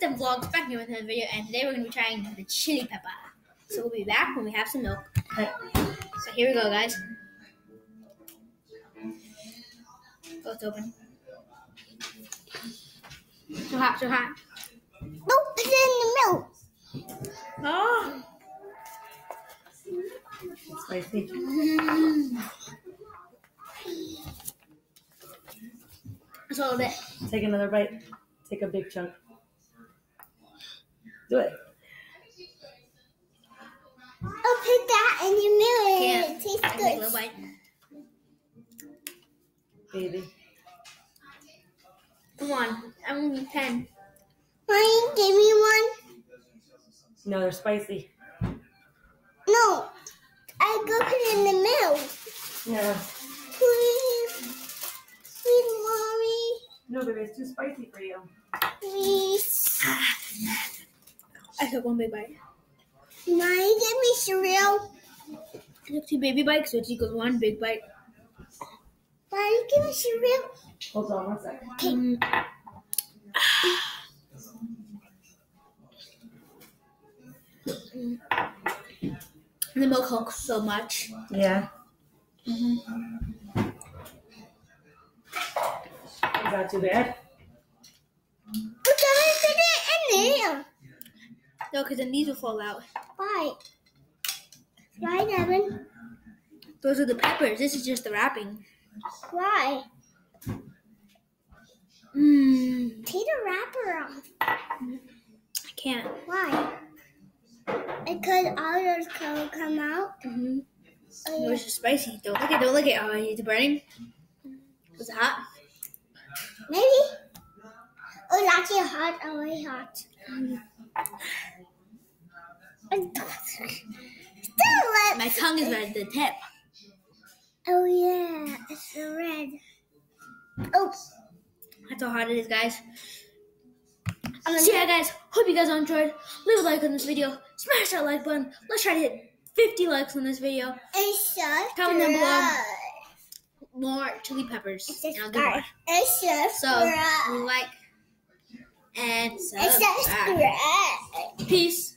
guys, it's the vlog back here with another video, and today we're gonna be trying the chili pepper. So we'll be back when we have some milk. So here we go, guys. Oh, it's open. So hot, so hot. Nope, it's in the milk. Oh. Spicy. That's all of it. Take another bite. Take a big chunk. Do it. I'll put that in your milk Yeah. and it tastes I can take a little good. bite. Baby. Come on, I'm gonna be ten. Mommy, give me one. No, they're spicy. No, I go put it in the milk. No. Please, please, mommy, No, baby, it's too spicy for you. please. I took one big bite. Mommy, give me cereal. I took two baby bites, which equals one big bite. Mommy, give me cereal. Hold on one second. Mm. The milk hulks so much. Yeah. Mm-hmm. Is that too bad? But then I put it in there. No, because then these will fall out. Why? Why, Devin? Those are the peppers. This is just the wrapping. Why? Mmm. Take the wrapper off. I can't. Why? Because all those will come out. Mm-hmm. Oh, It was just spicy. Don't lick it. Don't lick it. Oh, it's burning. Was it hot? Maybe. Oh, that's it hot. Oh, really hot. Still wet. My tongue is red at the tip. Oh yeah, it's the red. Oh, That's how hot it is, guys. I'm So yeah, guys. Hope you guys enjoyed. Leave a like on this video. Smash that like button. Let's try to hit 50 likes on this video. It's so Comment down below. More chili peppers. It's And just give more. It's just So, like and just subscribe. Peace.